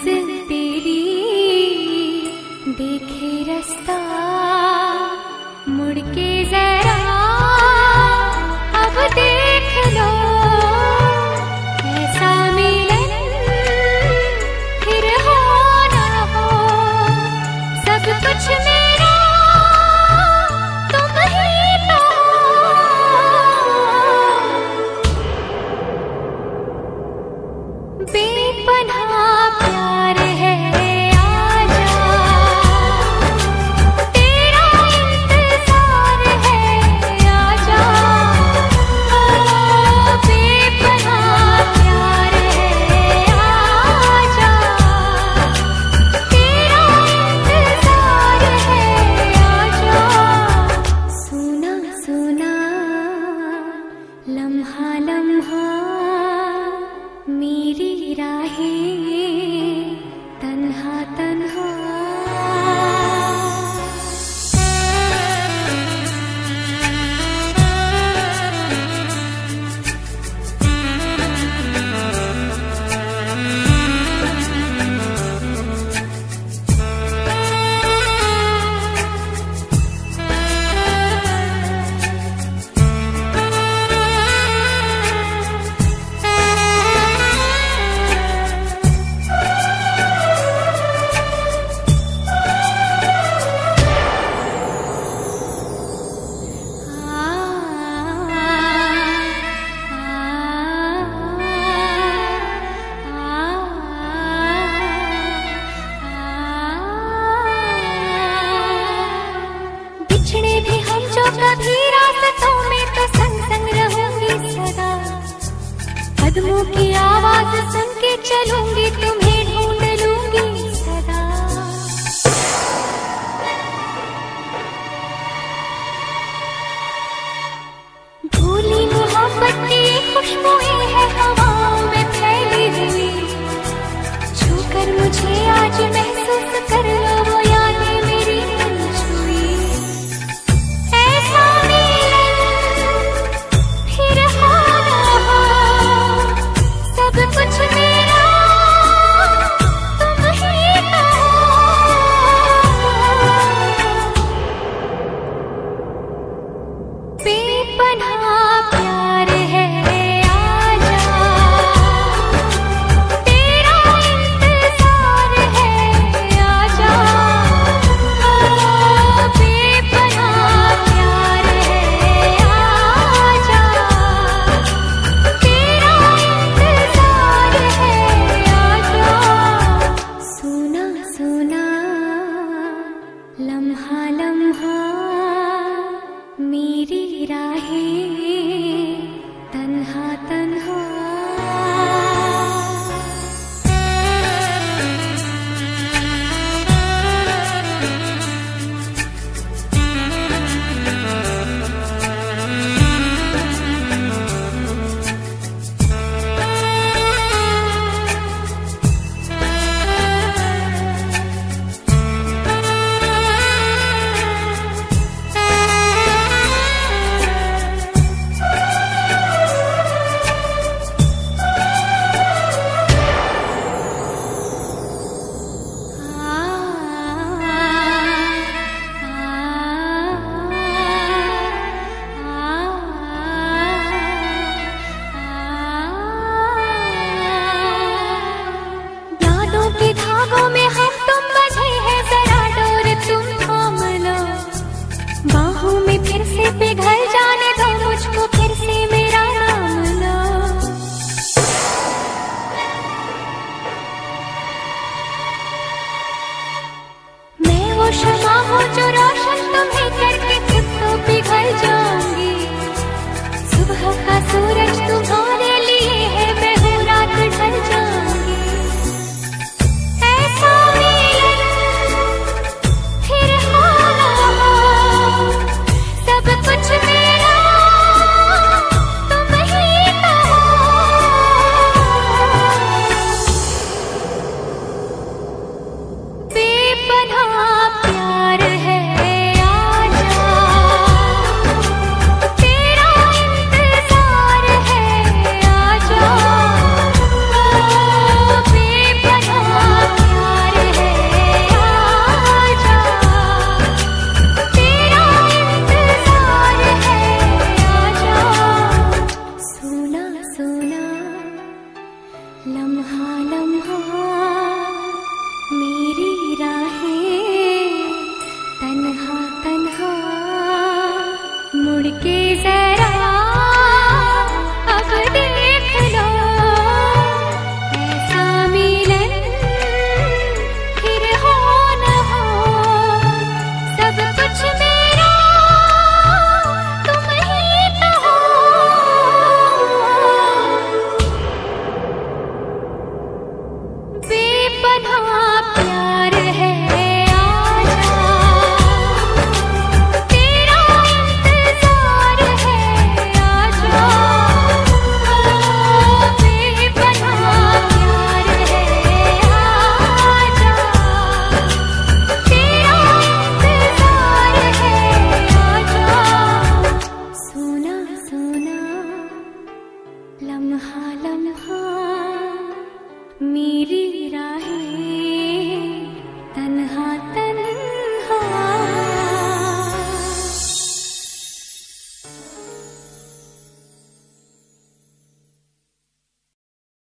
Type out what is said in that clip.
मंजिल तेरी देखे रास्ता मुड़ के जरा अब देख लो, कैसा मिलन, फिर हो ना हो, सब कुछ मेरा, तुम ही तो भी हम जो कभी रास्तों में तो संग संग रहूँगी सदा। कदमों की आवाज़ सुन के चलूँगी, तुम्हें ढूंढ लूँगी सदा। भूली मोहब्बत की खुशबू है मेरी राह